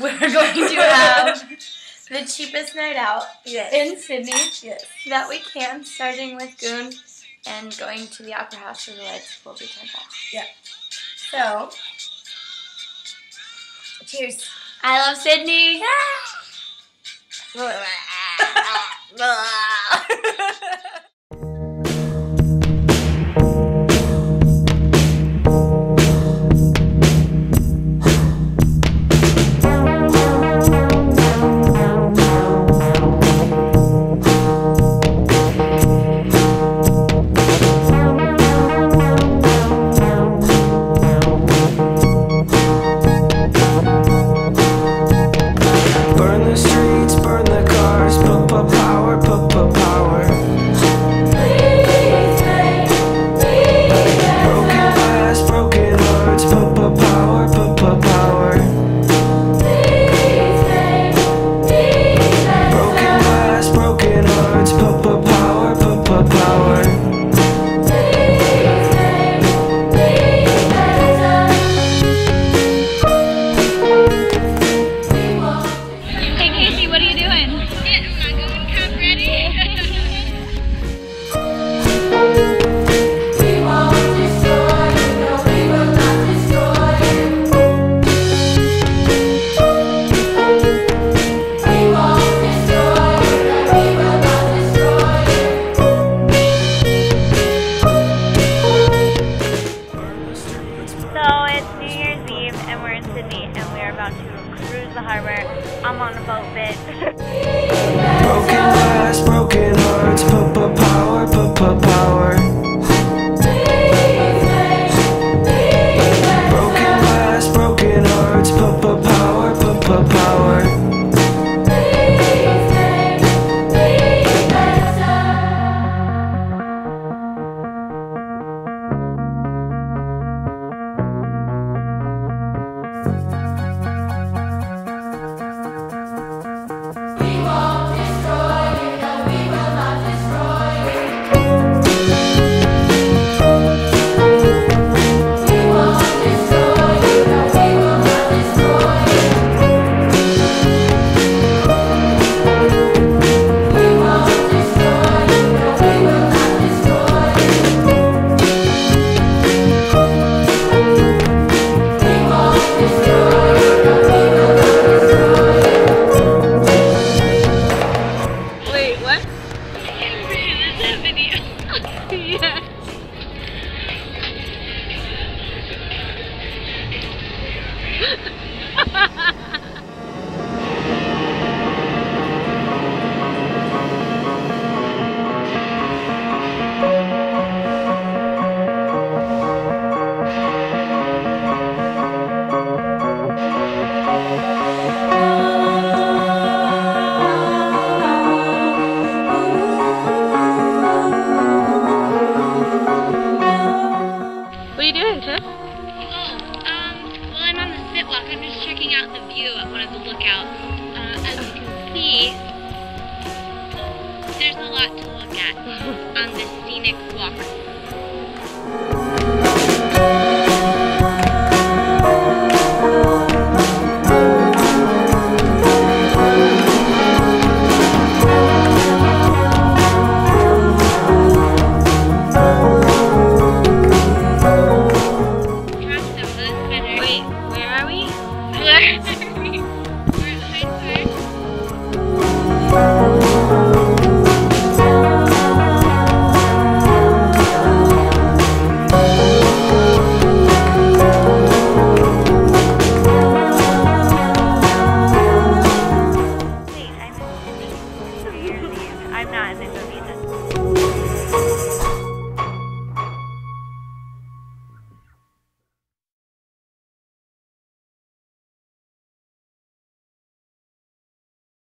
we're going to have the cheapest night out Yes. in Sydney Yes. that we can, starting with Goon and going to the Opera House where the lights will be turned off. Yeah. So, cheers. I love Sydney. and we're in Sydney and we are about to cruise the harbor. I'm on a boat bit. Broken glass, broken yeah. What are you doing, Tiff? Oh, um, well, I'm on the sit walk. I'm just checking out the view at one of the lookouts. Uh, as you can see, there's a lot to look at on this scenic walk. 对。